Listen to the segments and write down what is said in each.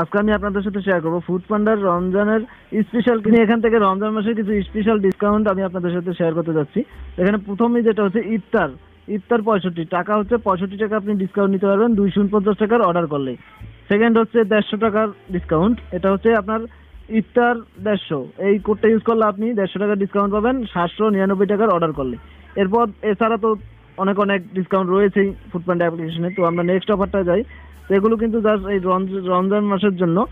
আজকে আমি আপনাদের সাথে শেয়ার করব। ফুড পান্ডার রমজানের স্পেশাল কিনে এখান থেকে রমজান মাসের কিছু স্পেশাল ডিসকাউন্ট আমি আপনাদের সাথে শেয়ার করতে যাচ্ছি। এখানে প্রথমেই যেটা হচ্ছে ইফতার। ইফতার পঁয়ষট্টি। টাকা হচ্ছে পঁয়ষট্টি টাকা আপনি ডিসকাউন্ট নিতে পারবেন। দুইশো উনপঞ্চাশ টাকার অর্ডার করলে। সেকেন্ড হচ্ছে দেড়শো টাকার ডিসকাউন্ট এটা হচ্ছে আপনার ইফতার দেড়শো। এই কোডটা ইউজ করলে আপনি দেড়শো টাকার ডিসকাউন্ট পাবেন, সাতশো নিরানব্বই টাকার অর্ডার করলে। এরপর এছাড়া তো অনেক অনেক ডিসকাউন্ট রয়েছেই ফুডপান্ড অ্যাপ্লিকেশনে তো আমরা নেক্সট অফারটা যাই। এগুলো কিন্তু জাস্ট এই রমজ- রমজান মাসের জন্য।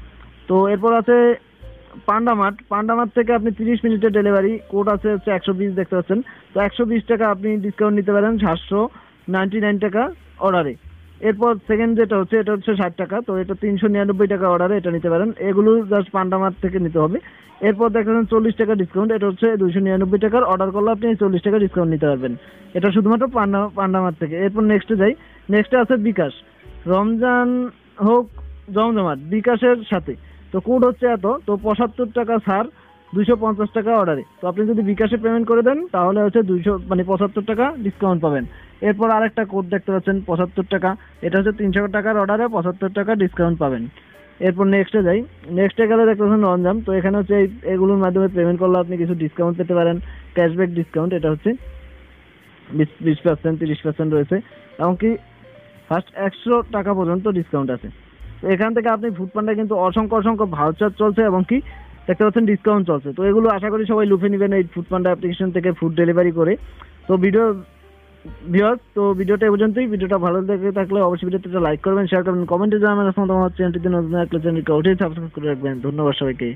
তো এরপর আছে পান্ডামার্ট পান্ডামার্ট থেকে আপনি তিরিশ মিনিটের ডেলিভারি কোড আছে হচ্ছে একশো বিশ, দেখতে পাচ্ছেন। তো একশো বিশ টাকা আপনি ডিসকাউন্ট নিতে পারেন সাতশো নাইনটি নাইন টাকা অর্ডারে এরপর সেকেন্ড যেটা হচ্ছে, এটা হচ্ছে ষাট টাকা। তো এটা তিনশো নিরানব্বই টাকা অর্ডারে এটা নিতে পারেন। এগুলো জাস্ট পান্ডামার্ট থেকে নিতে হবে। এরপর দেখেন চল্লিশ টাকা ডিসকাউন্ট এটা হচ্ছে দুইশো নিরানব্বই টাকার অর্ডার করলে আপনি চল্লিশ টাকা ডিসকাউন্ট নিতে পারবেন। এটা শুধুমাত্র পান্ডা পান্ডামার্ট থেকে। এরপর নেক্সটে যাই। নেক্সটে আছে বিকাশ। রমজান হোক, জমজমাট, বিকাশের সাথে। তো কোড হচ্ছে এত, তো পঁচাত্তর টাকা ছাড়, দুইশো পঞ্চাশ টাকা অর্ডারে তো আপনি যদি বিকাশে পেমেন্ট করে দেন, তাহলে হচ্ছে দুইশো মানে পঁচাত্তর টাকা ডিসকাউন্ট পাবেন। এরপর আরেকটা কোড দেখতে পাচ্ছেন, পঁচাত্তর টাকা। এটা হচ্ছে তিনশো টাকার অর্ডারে পঁচাত্তর টাকা ডিসকাউন্ট পাবেন। এরপর নেক্সটে যাই। নেক্সটে গেলে দেখতে পাচ্ছেন রমজান। তো এখানে হচ্ছে এগুলোর মাধ্যমে পেমেন্ট করলে আপনি কিছু ডিসকাউন্ট পেতে পারেন। ক্যাশব্যাক ডিসকাউন্ট এটা হচ্ছে বিশ বিশ পার্সেন্ট তিরিশ পার্সেন্ট রয়েছে। এমনকি ফার্স্ট একশো টাকা পর্যন্ত ডিসকাউন্ট আছে। তো এখান থেকে আপনি ফুড পান্ডা কিন্তু অসংখ্য অসংখ্য ভাউচার চলছে এবং কি দেখতে পাচ্ছেন ডিসকাউন্ট চলছে। তো এগুলো আশা করি সবাই লুফে নেবেন এই ফুড পান্ডা অ্যাপ্লিকেশন থেকে ফুড ডেলিভারি করে। তো ভিডিও ভিউয়ার্স তো ভিডিওটা এই পর্যন্তই। ভিডিওটা ভালো দেখে থাকলে অবশ্যই ভিডিওটা লাইক করবেন শেয়ার করবেন কমেন্টে জানাবেন। আপনার মতামত চ্যানেলটিতে নতুন একটা চ্যানেলকে উঠে সাবস্ক্রাইব করে রাখবেন। ধন্যবাদ সবাইকে।